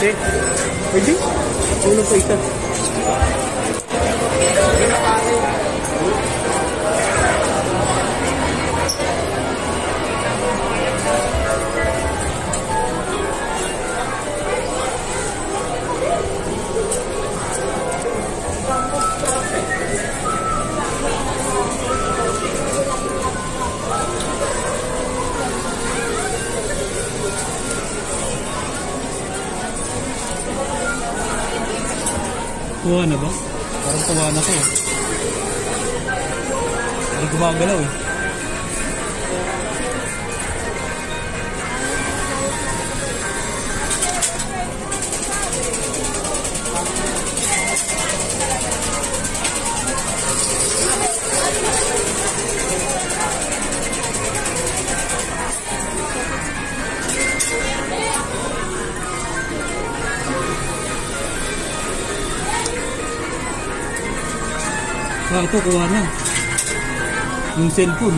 से। जी चलो कोई तक Kuha na ba? Parang kuha na ko. eh. Hindi gumagalaw eh. Ah, ito, kuha na. Yung cellphone.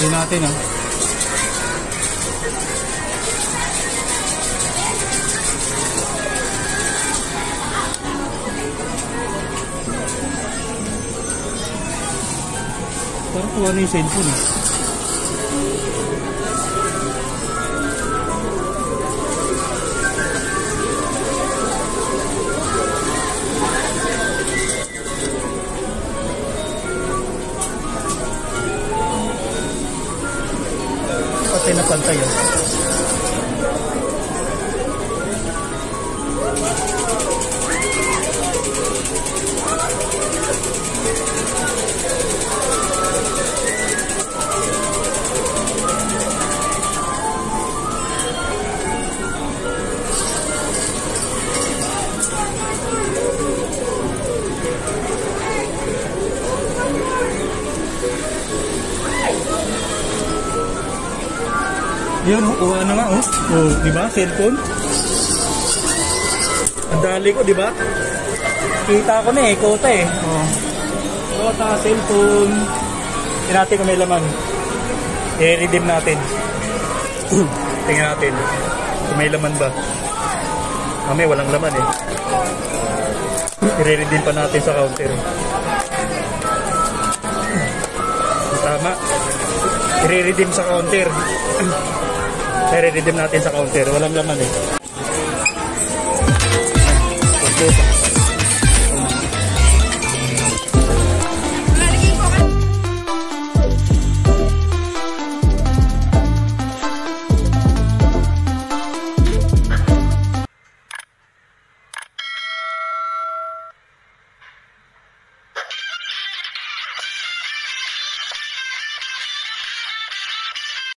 Yun natin ah. Parang kuha na yung cellphone eh. Patay na Yun, oh, kuha na nga, oh. Oh, di ba? Cellphone. Ang dali ko, di ba? Kita ko na eh, kota eh. Oh. Kota, cellphone. Tingnan natin kung may laman. I-redeem natin. Tingnan natin. Kung may laman ba. Kami, walang laman eh. I-redeem pa natin sa counter. Tama. I-redeem sa counter. I-redeem natin sa counter. Walang laman eh. Okay.